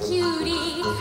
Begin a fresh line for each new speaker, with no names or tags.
cutie.